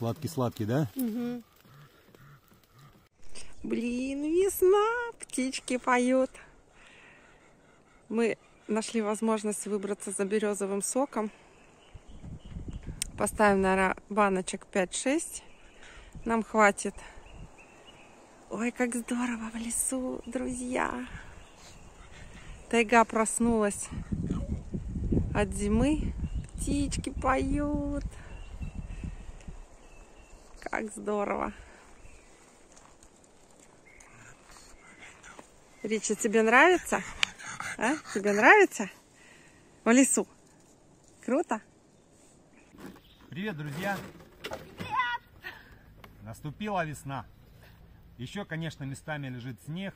Сладкий-сладкий, да? Угу. Блин, весна, птички поют. Мы нашли возможность выбраться за березовым соком. Поставим, наверное, баночек 5-6. Нам хватит. Ой, как здорово в лесу, друзья. Тайга проснулась от зимы. Птички поют. Как здорово. Ричи, тебе нравится? А? Тебе нравится? В лесу. Круто? Привет, друзья! Привет! Наступила весна. Еще, конечно, местами лежит снег,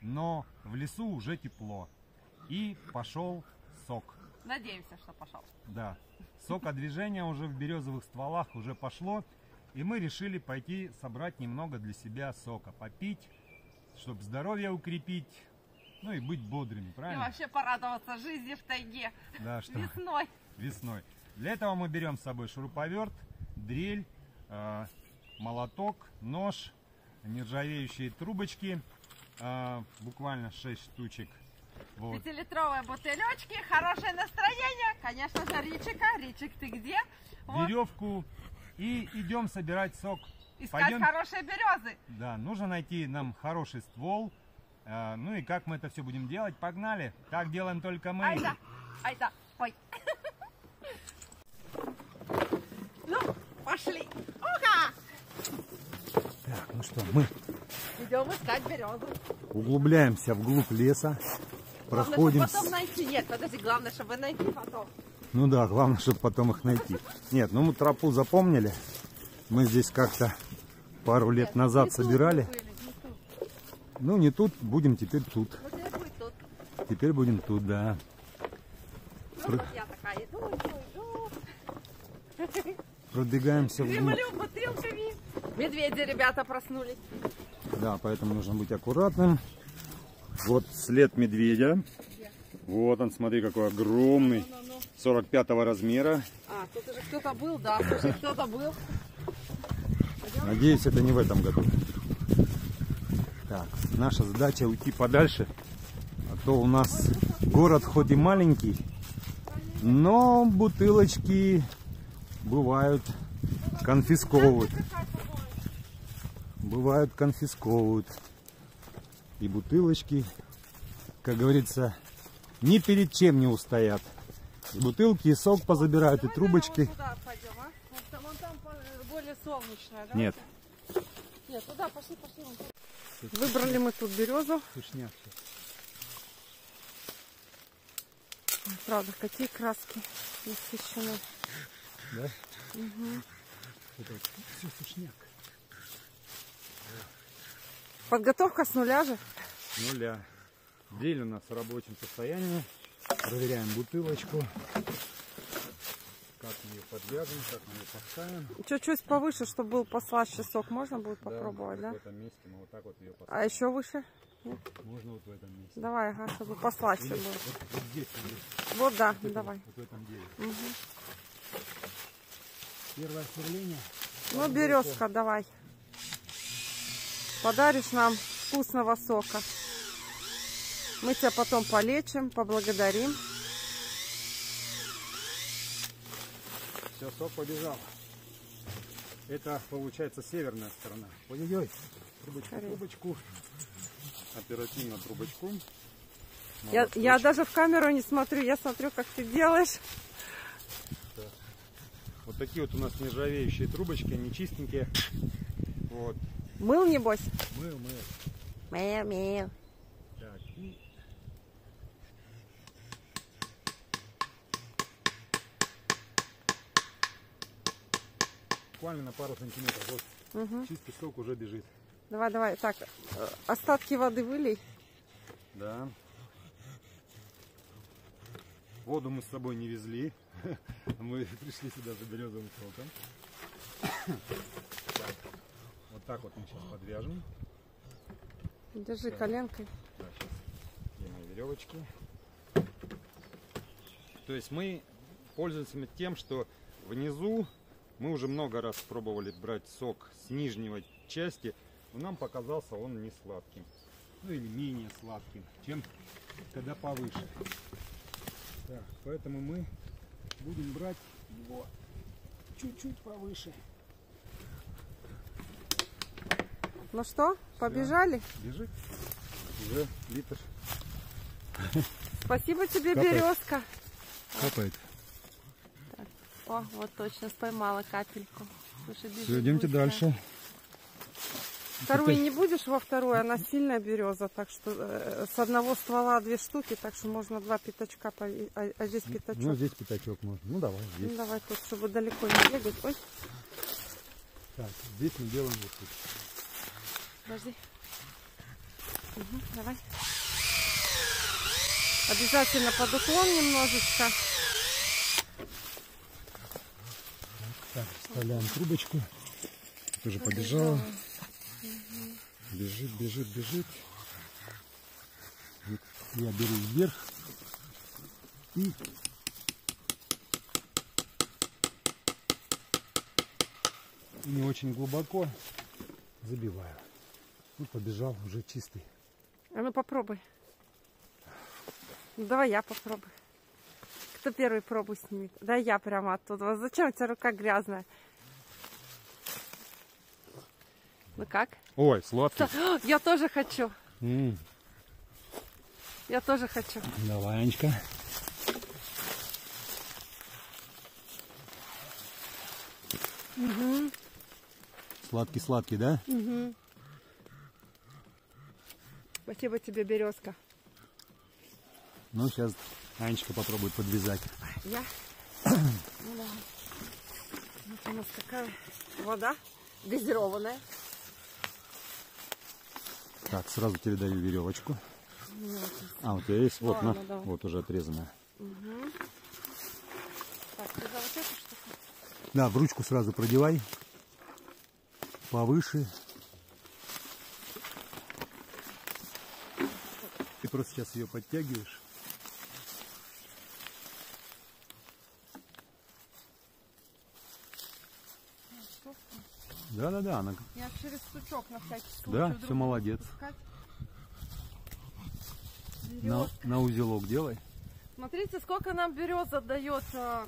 но в лесу уже тепло. И пошел сок. Надеемся, что пошел. Да. Сокодвижение уже в березовых стволах уже пошло. И мы решили пойти собрать немного для себя сока. Попить, чтобы здоровье укрепить, ну и быть бодрыми, правильно? И вообще порадоваться жизни в тайге. Да, что? Весной. Весной. Для этого мы берем с собой шуруповерт, дрель, э, молоток, нож, нержавеющие трубочки, э, буквально 6 штучек. Вот. Пятилитровые бутылечки, хорошее настроение, конечно же, Ричика. Ричик, ты где? Веревку и идем собирать сок. Искать Пойдем... хорошие березы. Да, нужно найти нам хороший ствол. Э, ну и как мы это все будем делать? Погнали. Так делаем только мы. Айда, айда, ой. Ну, пошли. Ока! Так, ну что, мы идем искать березу. Углубляемся вглубь леса. Проходим. Главное, потом найти. Нет, подожди, главное, чтобы найти потом. Ну да, главное, чтобы потом их найти. Нет, ну мы тропу запомнили. Мы здесь как-то пару лет Нет, назад собирали. Ну не тут, будем теперь тут. Теперь будем тут, да. Ну. Продвигаемся в бутылками. Медведи, ребята, проснулись. Да, поэтому нужно быть аккуратным. Вот след медведя. Вот он, смотри, какой огромный. 45 размера. А, тут уже кто-то был, да, слушай, кто-то был. Надеюсь, это не в этом году. Так, наша задача уйти подальше. А то у нас город хоть и маленький, но бутылочки бывают конфисковывают. Бывают конфисковывают. И бутылочки, как говорится, ни перед чем не устоят. Бутылки, и сок позабирают, и трубочки. Туда пойдем, а? Вон там более солнечная, да? Нет. Нет, туда пошли, пошли. Выбрали мы тут березу. Сушняк Правда, какие краски насыщены. Да? Угу. Это все сушняк. Подготовка с нуля же? Нуля. Дрель у нас в рабочем состоянии. Проверяем бутылочку. Как мы ее подвяжем, как мы ее поставим. Чуть-чуть повыше, чтобы был послаще сок, можно будет да, попробовать, да? в этом месте мы вот так вот ее поставим. А еще выше? Нет? Можно вот в этом месте. Давай, ага, чтобы послаще Или было. Вот, вот здесь. Вот, вот да, вот давай. Вот в этом деле. Угу. Первое сверление. Ну, березка, давай. Подаришь нам вкусного сока. Мы тебя потом полечим, поблагодарим. Все, сок побежал. Это получается северная сторона. Ой-ой-ой. Трубочку, трубочку. Оперативно трубочку. Я, я даже в камеру не смотрю, я смотрю, как ты делаешь. Вот такие вот у нас нержавеющие трубочки, они чистенькие. Вот. Мыл, небось? Мыл, мыл. Мыл, мыл. Так, и буквально на пару сантиметров. Вот угу. чистый сок уже бежит. Давай, давай. Так, э, остатки воды вылей. Да. Воду мы с собой не везли. Мы пришли сюда за березовым соком. Так. Вот так вот мы сейчас подвяжем. Держи так. коленкой. Да, сейчас. Где мои веревочки? То есть мы пользуемся тем, что внизу Мы уже много раз пробовали брать сок с нижнего части, но нам показался он не сладким. Ну или менее сладким, чем когда повыше. Так, поэтому мы будем брать его чуть-чуть повыше. Ну что, побежали? Бежит. Уже литр Спасибо тебе, Капает. березка. капает. О, вот точно споймала капельку. Слушай, Все, идемте быстро. дальше. Вторую не будешь во вторую, она сильная береза, так что э, с одного ствола две штуки, так что можно два пятачка, а, а здесь пятачок. Ну, здесь пятачок можно. Ну, давай, здесь. Ну, давай тут, чтобы далеко не бегать. Ой, Так, здесь мы делаем вот тут. подожди. Мгм, давай. Обязательно под уклон немножечко. Так, вставляем трубочку. Тоже побежала. Бежит, бежит, бежит. Я беру вверх. И не очень глубоко забиваю. Ну, побежал уже чистый. А ну попробуй. Ну, давай я попробую. Кто первый пробу снимет? Да я прямо оттуда. Зачем у тебя рука грязная? Ну как? Ой, сладкий. Я тоже хочу. М, Я тоже хочу. Давай, Анечка. Сладкий-сладкий, да? Спасибо тебе, березка. Ну, сейчас Анечка попробует подвязать. Я? Ну да. Вот у нас такая вода газированная. Так, сразу тебе даю веревочку. Вот. А, у тебя есть? Вот, Ладно, на, давай. вот уже отрезанная. Так, ты за вот эту штуку? Да, в ручку сразу продевай. Повыше. Ты просто сейчас ее подтягиваешь. Да, да, да, она, Я через сучок на всякий случай. да, все молодец. На, на узелок делай. Смотрите, сколько нам береза дает, э,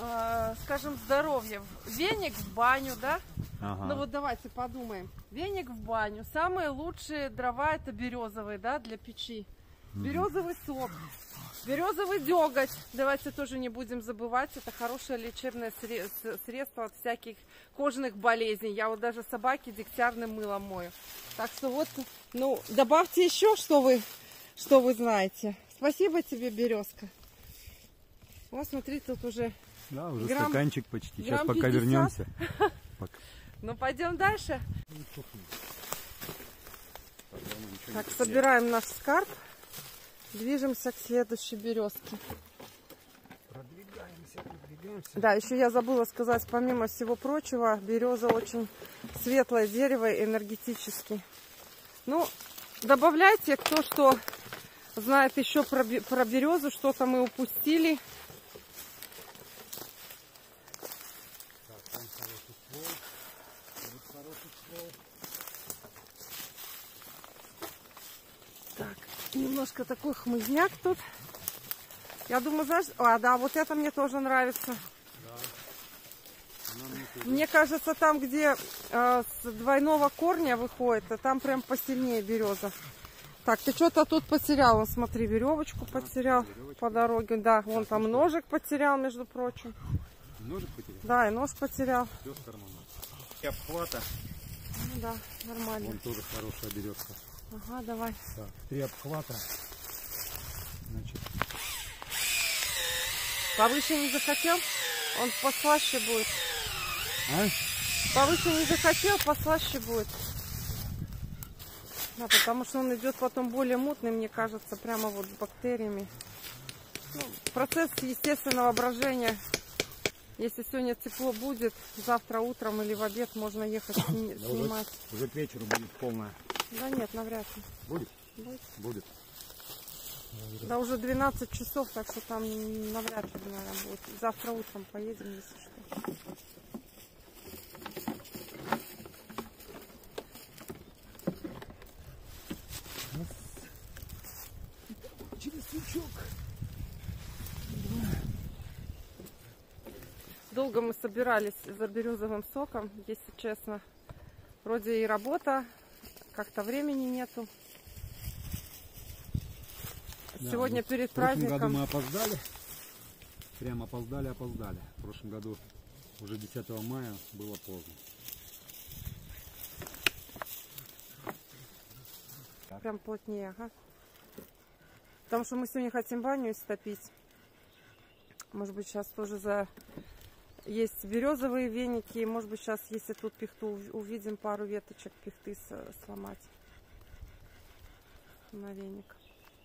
э, скажем, здоровья. Веник в баню, да? Ага. Ну вот давайте подумаем. Веник в баню. Самые лучшие дрова это березовые, да, для печи. Березовый сок. Березовый деготь. Давайте тоже не будем забывать. Это хорошее лечебное средство от всяких кожных болезней. Я вот даже собаки дегтярным мылом мою. Так что вот, ну, добавьте еще, что вы, что вы знаете. Спасибо тебе, березка. Вот, смотри, тут уже. Да, уже грамм- стаканчик почти. Сейчас пока 50. вернемся. Ну, пойдем дальше. Так, собираем наш скарб. Движемся к следующей березке. Продвигаемся, продвигаемся. Да, еще я забыла сказать, помимо всего прочего, береза очень светлое дерево энергетически. Ну, добавляйте, кто что знает еще про, про березу, что-то мы упустили. Так, немножко такой хмызняк тут. Я думаю, знаешь, а, да, вот это мне тоже нравится. Мне кажется, там, где э, с двойного корня выходит, а там прям посильнее береза. Так, ты что-то тут потерял. Вон, смотри, веревочку потерял по дороге. Да, вон там ножик потерял, между прочим. Ножик потерял? Да, и нож потерял. Все с кармана. И обхвата. Ну да, нормально. Вон тоже хорошая березка. Ага, давай. Так, три обхвата. Значит, Повыше не захотел? Он послаще будет. а? Повыше не захотел, послаще будет. Да, потому что он идет потом более мутный, мне кажется, прямо вот с бактериями. Ну, процесс естественного брожения. Если сегодня тепло будет, завтра утром или в обед можно ехать сни- Да уже, снимать. уже к вечеру будет полная. Да нет, навряд ли. Будет? Будет. Будет. Да уже 12 часов, так что там навряд ли, наверное, будет. Завтра утром поедем, если что. Через крючок. Долго мы собирались за березовым соком, если честно. Вроде и работа как-то времени нету. Да, Сегодня вот перед В прошлом году праздником. мы опоздали. Прям опоздали, опоздали. В прошлом году уже 10 мая было поздно. Прям плотнее, ага. Потому что мы сегодня хотим баню истопить. Может быть, сейчас тоже за... Есть березовые веники. Может быть, сейчас, если тут пихту ув- увидим, пару веточек пихты сломать на веник.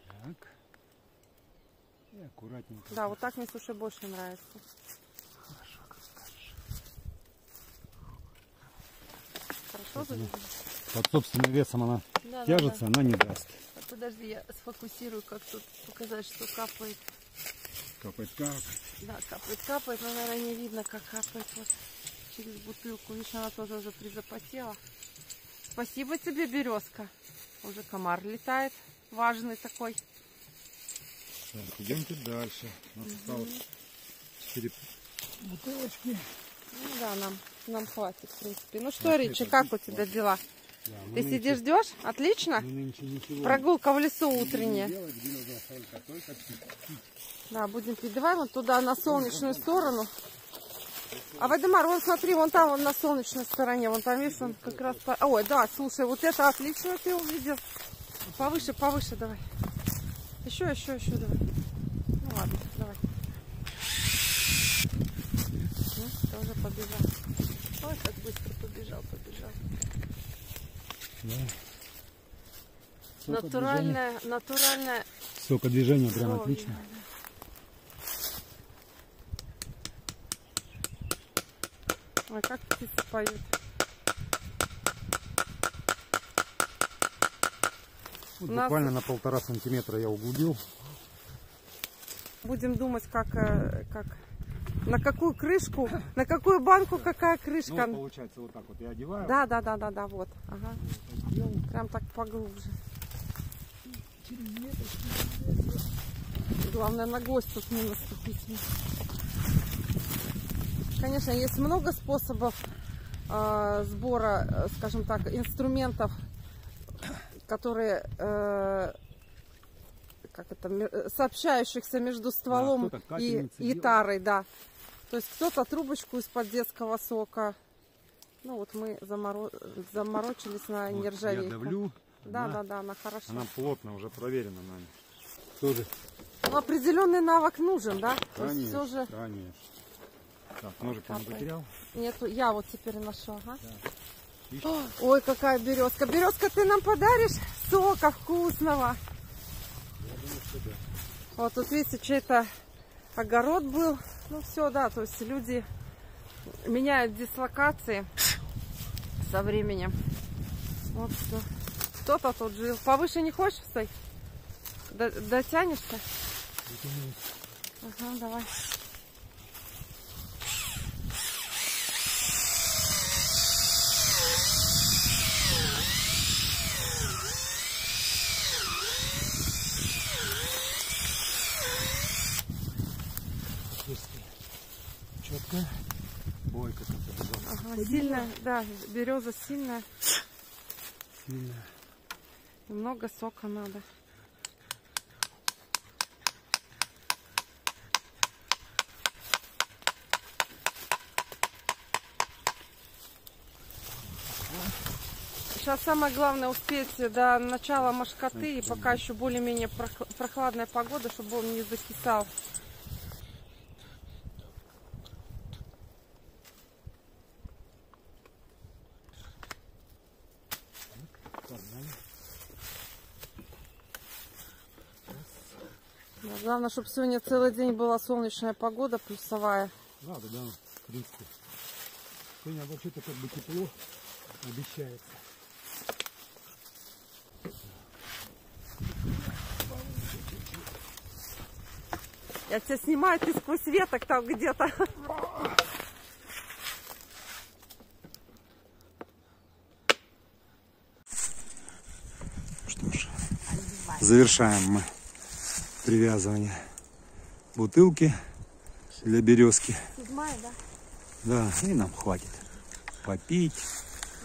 Так. И аккуратненько. Да, вот так мне, слушай, больше нравится. Хорошо, как скажешь. Хорошо заведено? Под собственным весом она Да, тяжется, она не даст. Подожди, я сфокусирую, как тут показать, что капает. Капает, капает. Да, капает, капает, но, наверное, не видно, как капает вот через бутылку. Видишь, она тоже уже призапотела. Спасибо тебе, березка. Уже комар летает, важный такой. Так, идемте дальше. У нас осталось 4 бутылочки. Ну да, нам, нам хватит, в принципе. Ну что, Ричи, как у тебя дела? Да, Ты нынче- сидишь, ждешь? Отлично? Ничего Прогулка в лесу утренняя. делать, только, пить. Да, будем пить. Давай вот туда, на солнечную сторону. А Вадимар, вон смотри, вон там, вон на солнечной стороне, вон там, видишь, он как раз... по- Ой, да, слушай, вот это отлично ты увидел. Повыше, повыше давай. Еще, еще, еще давай. Ну ладно, давай. Ну, тоже побежал. Ой, как быстро побежал, побежал. Натуральная, натуральная Сокодвижение прям кровь. отлично. Ой, как птицы поют. Вот нас- Буквально на полтора сантиметра я углубил. Будем думать, как, э, как на какую крышку, на какую банку какая крышка. Ну, получается вот так вот я одеваю. да, да, да, да, да, вот. Ага. Прям так поглубже. Главное на тут не наступить. Конечно, есть много способов э, сбора, скажем так, инструментов, которые э, как это, сообщающихся между стволом кто-то и, и тарой, да. То есть кто-то трубочку из-под детского сока. Ну вот мы заморо- заморочились на вот нержавейку. Я давлю. Да, она, да, да, она хорошо. Она плотно уже проверена нами. Тоже. Ну, определенный навык нужен, да? То есть Конечно, все же конечно. Так, ножик я Капает. потерял. нету. Я вот теперь нашла. Ага. О, Ой, какая березка. Березка, ты нам подаришь сока вкусного. Вот тут видите, чей-то огород был. Ну все, да, то есть люди меняют дислокации со временем. Вот что. Кто-то тут жил. Повыше не хочешь? До- Дотянешься? Ага, давай. Четко. Ой, как это сильная, да, береза сильная. Сильно. И много сока надо. Сейчас самое главное успеть до начала машкоты и пока еще более-менее прох- прохладная погода, чтобы он не закисал. Погнали. Да, Главное, чтобы сегодня целый день была солнечная погода, плюсовая. Да, да, да, в принципе. Сегодня вообще-то как бы тепло обещается. Я тебя снимаю, ты сквозь веток там где-то. Что ж, завершаем мы привязывание бутылки для березки. Седьмая, да? Да, и нам хватит попить.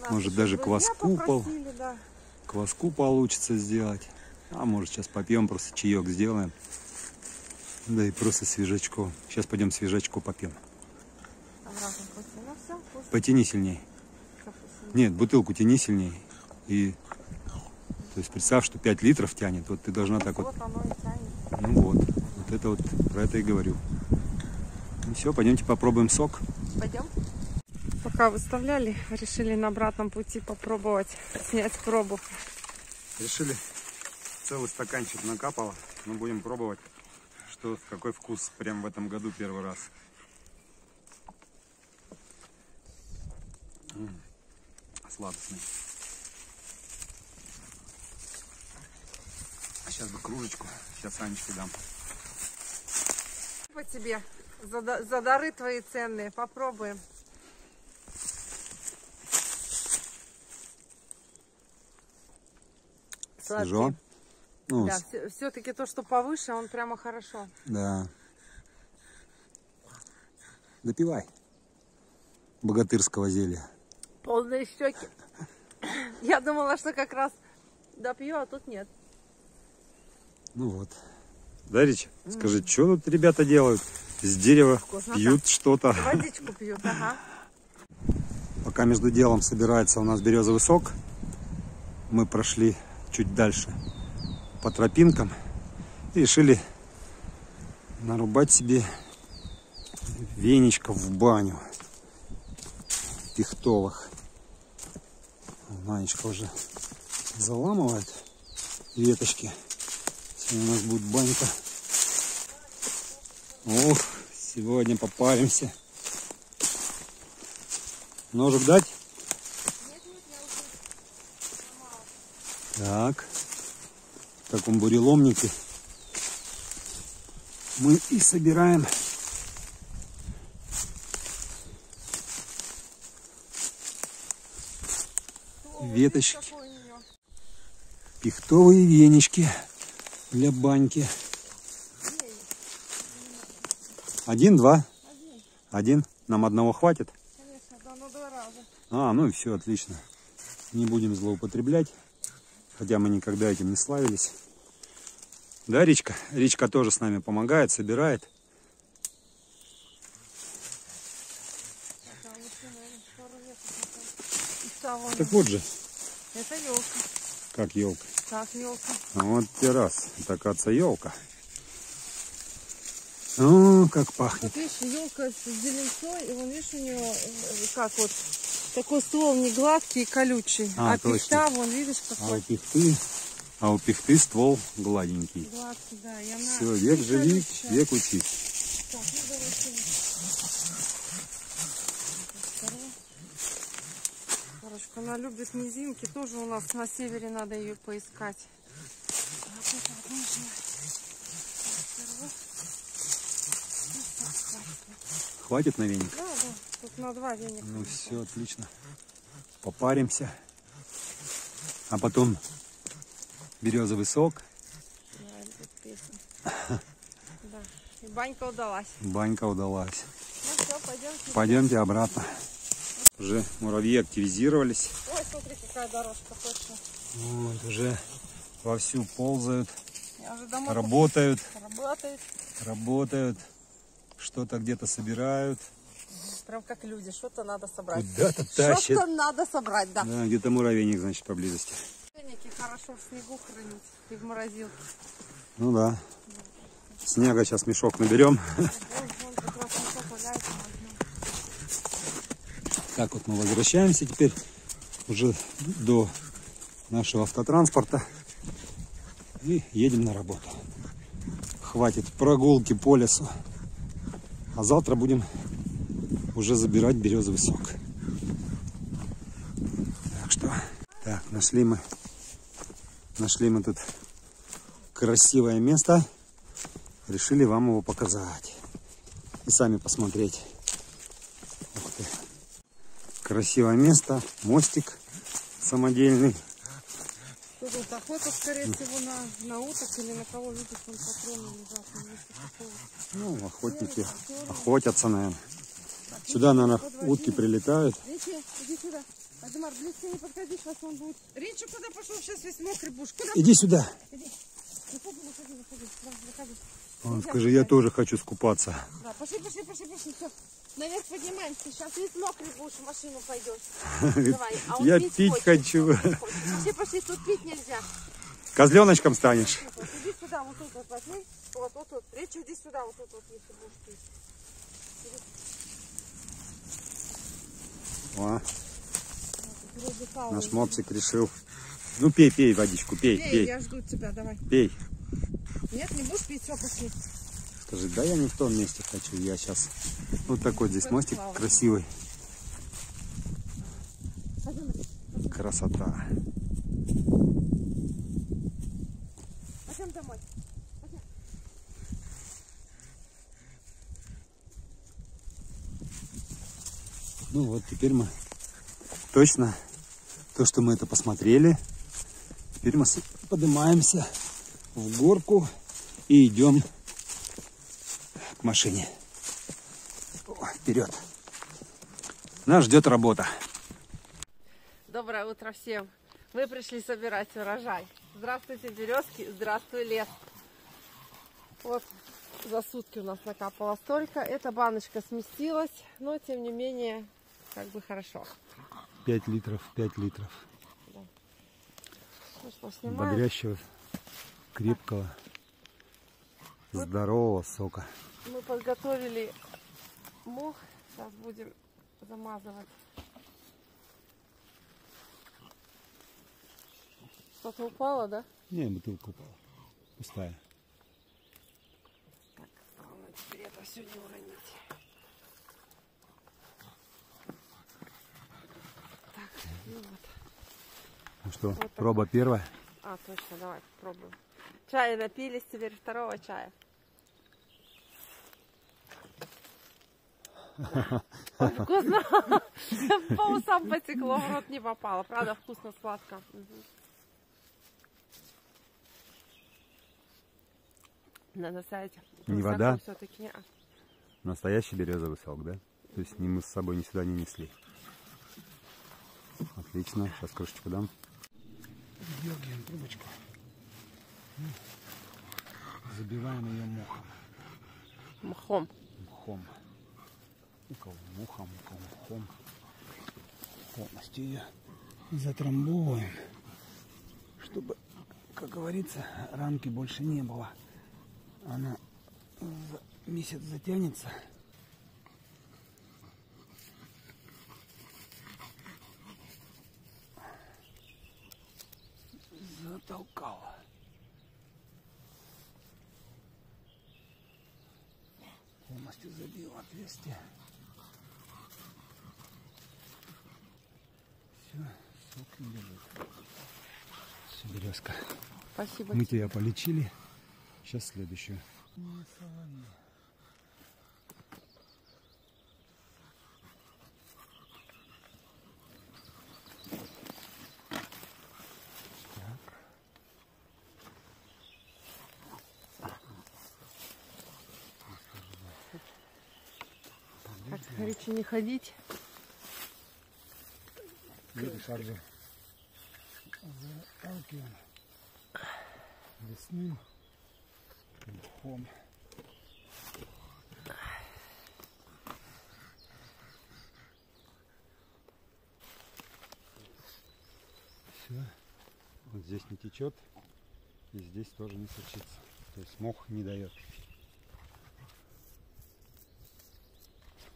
Наши Может, даже кваску пол- да. Кваску получится сделать. А может сейчас попьем, просто чаек сделаем. Да и просто свежачку. Сейчас пойдем свежачку попьем. Потяни сильней. Нет, бутылку тяни сильней. И то есть представь, что 5 литров тянет. Вот ты должна так вот. Вот оно и тянет. Ну вот. Вот это вот про это и говорю. Ну все, пойдемте попробуем сок. Пойдем? Пока выставляли, решили на обратном пути попробовать снять пробу. Решили целый стаканчик накапало. Мы будем пробовать, что какой вкус прям в этом году первый раз. М, Сладостный. Сейчас бы кружечку. Сейчас Анечке дам. По тебе за, за дары твои ценные. Попробуем. Свежо. Ну, Да, с- все-таки то, что повыше, он прямо хорошо. да. Допивай. Богатырского зелья. Полные щеки. Я думала, что как раз допью, а тут нет. Ну вот. Да, Рич, скажи, что тут ребята делают? С дерева Вкуснота. пьют что-то. Водичку пьют, ага. Пока между делом собирается у нас березовый сок, мы прошли чуть дальше по тропинкам и решили нарубать себе веничков в баню пихтовых. Манечка уже заламывает веточки. Сегодня у нас будет банька. Ох, сегодня попаримся. Ножик дать? Так. В таком буреломнике мы и собираем веточки, пихтовые венички для баньки. Один, два? Один. Нам одного хватит? Конечно, да, ну два раза. А, ну и все, отлично. Не будем злоупотреблять, хотя мы никогда этим не славились. Да, Ричка? Ричка тоже с нами помогает, собирает. Так вот же, Это елка. как елка. Так, елка. А вот те раз, это, оказывается, елка. О, как пахнет. Вот видишь, елка с зеленцой, и вон видишь у нее э, как вот такой ствол не гладкий и колючий. А, А, точно. пихта, вон видишь, А у какой пихты, а у пихты ствол гладенький. гладкий, да. И она Все, век живи, век учись. Так, ну давай сюда. Второе. Парочку. Она любит низинки. Тоже у нас на севере надо ее поискать. Вот это вот нужно. Ну, хватит. На веник? Да, да. Тут на два веника. Ну все, отлично. Попаримся. А потом березовый сок. Да. И банька удалась. банька удалась. Ну все, пойдемте. Пойдемте обратно. Уже муравьи активизировались. Ой, смотри, какая дорожка точно. Вот, уже вовсю ползают, уже работают, работает. работают. Что-то где-то собирают. Прям как люди, что-то надо собрать. Куда-то тащат. Что-то надо собрать, да. Да, где-то муравейник, значит, поблизости. Феники хорошо в снегу хранить и в морозилке. Ну да. Снега сейчас мешок наберем. Вон, вон, как раз мешок валяется, возьмем. Так вот мы возвращаемся теперь уже до нашего автотранспорта и едем на работу. Хватит прогулки по лесу. А завтра будем уже забирать березовый сок. Так что, так, нашли мы, нашли мы тут красивое место. Решили вам его показать. И сами посмотреть. Красивое место, мостик самодельный. Тут вот охота, скорее всего, на, на уток или на кого видишь, вон патроны лежат. ну, охотники охотятся, наверное. Сюда, наверное, утки прилетают. Речи, иди сюда. Адемар, близко не подходи, сейчас он будет. Речи куда пошел? Сейчас весь мокрый будешь. Куда? Иди сюда. Иди. Заходи, заходи, заходи. Да, заходи. Он, скажи, я тоже хочу скупаться. Да, пошли, пошли, пошли, пошли. Все. Наверх поднимаемся. Сейчас весь мокрый будешь, в машину пойдешь. Давай. А он Я пить пить хочу. хочет. Пошли, тут пить нельзя. Козленочком станешь. Вот, иди сюда, вот тут вот возьми. Вот, вот тут. Речь, иди сюда, вот тут вот, если будешь пить. О, наш мопсик решил. Ну пей, пей водичку, пей, Эй, пей, я жду тебя, давай. пей. Нет, не будешь пить, все, пошли. Скажи, да я не в том месте хочу, я сейчас. Вот такой здесь мостик красивый. Красота. пойдем домой. Ну вот, теперь мы точно то, что мы это посмотрели. Теперь мы поднимаемся в горку и идем к машине. О, Вперед. Нас ждет работа. Доброе утро всем. Мы пришли собирать урожай. Здравствуйте, березки, здравствуй, лес. Вот за сутки у нас накапало столько. Эта баночка сместилась, но тем не менее, как бы хорошо. 5 литров, 5 литров. Ну что, снимаем. Бодрящего, крепкого, здорового сока. Мы подготовили мох. Сейчас будем замазывать. Что-то упало, да? Не, бутылка упала. Пустая. Так, главное теперь это все не уронить. Так, ну вот. Ну что, такой. проба первая. А, точно, давай попробуем. Чай напились, теперь второго чая. Ой, Вкусно. По усам потекло, в рот не попало. Правда, вкусно, сладко. Надо сядь. Не вода? Все-таки не. Настоящий березовый сок, да? То есть ни мы с собой ни сюда не несли. Отлично. Сейчас крышечку дам. Дергаем трубочку. Забиваем ее мохом. Мхом. Мхом. У кого мухом, у кого мхом. Полностью ее затрамбовываем, чтобы, как говорится, рамки больше не было. Она за месяц затянется. Затолкала. Полностью забила отверстие. Все, сок не бежит. Все, березка. Спасибо. Мы тебя полечили. Сейчас следующую. Как говорится, не ходить. Видишь, шаржи. Заталкиваем. Весным. Мхом. Все. Вот здесь не течет. И здесь тоже не сочится. То есть мох не дает.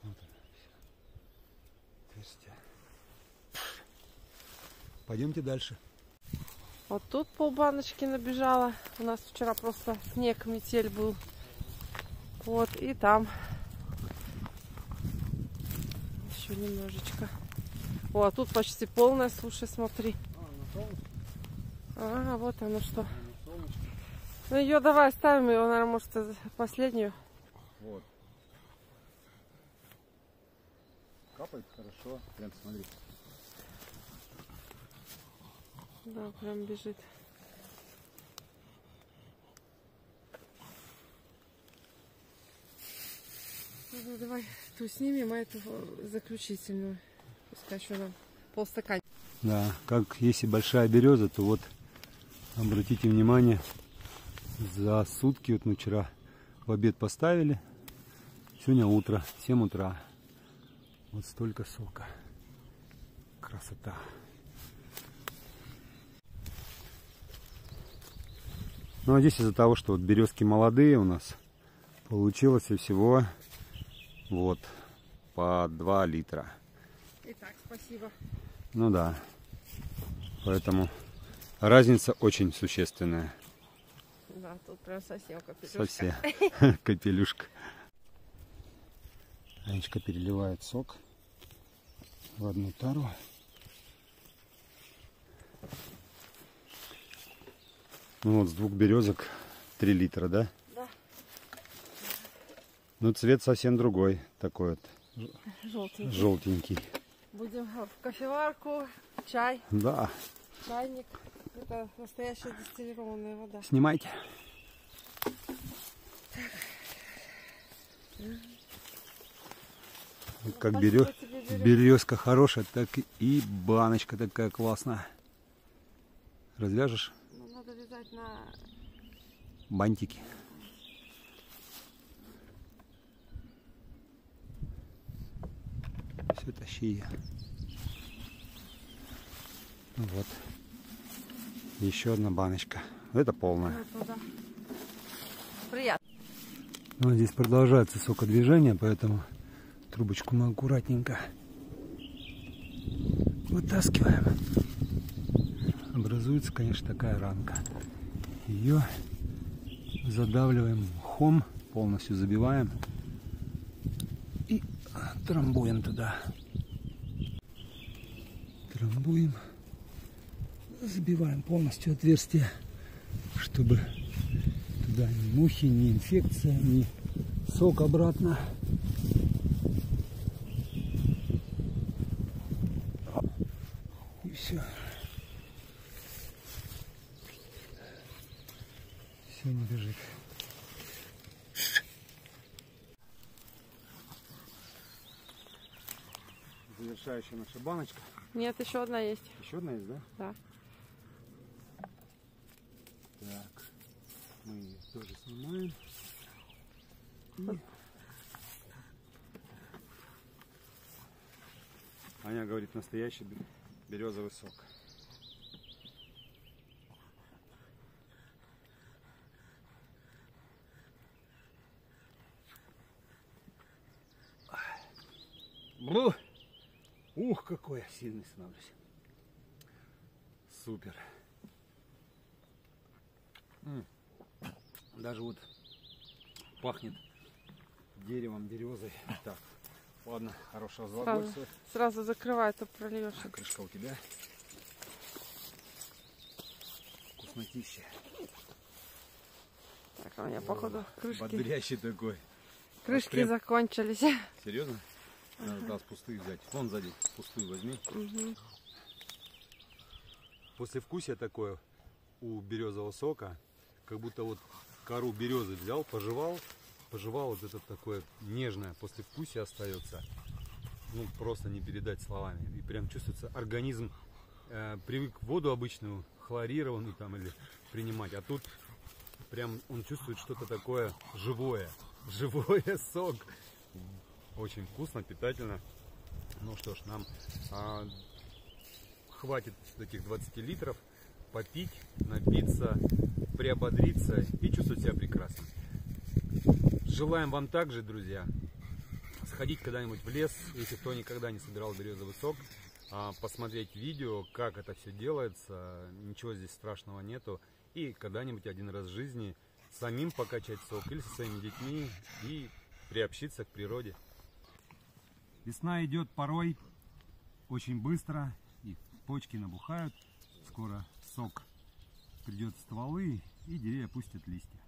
Вот оно, всё. Отверстие. Пойдемте дальше. Вот тут полбаночки набежало. У нас вчера просто снег, метель был. Вот, и там. Еще немножечко. О, а тут почти полная, слушай, смотри. А, вот оно что. Ну ее давай ставим, ее, наверное, может, последнюю. Вот. Капает хорошо. Прям смотри. Да, прям бежит. Ну, давай, ту снимем, а эту заключительную. Пускай еще нам полстакана. Да, как если большая береза, то вот обратите внимание, за сутки, вот мы вчера в обед поставили, сегодня утро, 7 утра. Вот столько сока. Красота. Ну а здесь из-за того, что вот березки молодые у нас, получилось всего вот по 2 литра. Итак, спасибо. Ну да. Поэтому разница очень существенная. Да, тут прям совсем капелюшка. Совсем. Капелюшка. Анечка переливает сок в одну тару. Ну вот с двух березок 3 литра, да? Да. Ну цвет совсем другой, такой вот Желтенький. желтенький. Будем в кофеварку, чай, Да, чайник. Это настоящая дистиллированная вода. снимайте. Вот как Берёза. березка хорошая, так и баночка такая классная. Развяжешь Вязать на... бантики. Все, тащи ее. Ну Вот. Еще одна баночка. Это полная. Приятно. Ну, здесь продолжается сокодвижение, поэтому трубочку мы аккуратненько вытаскиваем. Образуется, конечно, такая ранка. Ее задавливаем мхом, полностью забиваем и трамбуем туда. Трамбуем, забиваем полностью отверстие, чтобы туда ни мухи, ни инфекция, ни сок обратно. И все. Все не бежит. Завершающая наша баночка. Нет, еще одна есть. Еще одна есть, да? Да. Так, мы ее тоже снимаем. И... Аня говорит, настоящий бе- березовый сок. Какой я сильный становлюсь. Супер. М. Даже вот пахнет деревом, березой. Так, ладно, хорошего Сразу, сразу закрывай, а то прольешь. Крышка у тебя. Вкуснотища. Так, а у меня, походу, крышки, Бодрящий такой. крышки прям- закончились. Серьезно? Надо да, пустые взять. Вон сзади пустую возьми. Мгм. Послевкусие такое у березового сока, как будто вот кору березы взял, пожевал, пожевал, вот это такое нежное послевкусие остается. Ну, просто не передать словами. И прям чувствуется организм э, привык воду обычную, хлорированную там или принимать, а тут прям он чувствует что-то такое живое. Живое сок. Очень вкусно, питательно. Ну что ж, нам а, хватит этих 20 литров попить, напиться, приободриться и чувствовать себя прекрасно. Желаем вам также, друзья, сходить когда-нибудь в лес, если кто никогда не собирал березовый сок, а, посмотреть видео, как это все делается, ничего здесь страшного нету, и когда-нибудь один раз в жизни самим покачать сок или со своими детьми и приобщиться к природе. Весна идет порой очень быстро, и почки набухают, скоро сок придет в стволы и деревья пустят листья.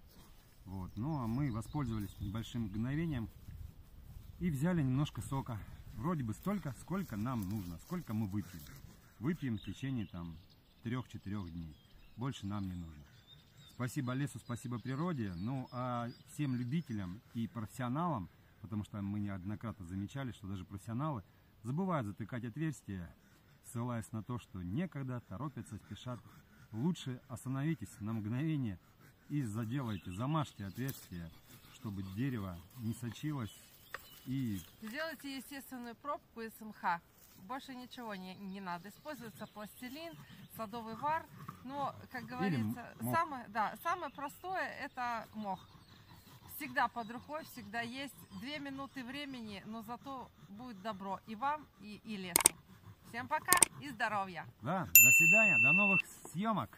Вот. Ну а мы воспользовались небольшим мгновением и взяли немножко сока. Вроде бы столько, сколько нам нужно, сколько мы выпьем. Выпьем в течение там 3-4 дней. Больше нам не нужно. Спасибо лесу, спасибо природе. Ну а всем любителям и профессионалам потому что мы неоднократно замечали, что даже профессионалы забывают затыкать отверстия, ссылаясь на то, что некогда, торопятся, спешат. Лучше остановитесь на мгновение и заделайте, замажьте отверстие, чтобы дерево не сочилось и Сделайте естественную пробку из МХ. Больше ничего не, не надо. Используется пластилин, садовый вар. Но, как говорится, самое, да, самое простое это мох. Всегда под рукой, всегда есть. Две минуты времени, но зато будет добро и вам, и, и лесу. Всем пока и здоровья! да, до свидания, до новых съемок.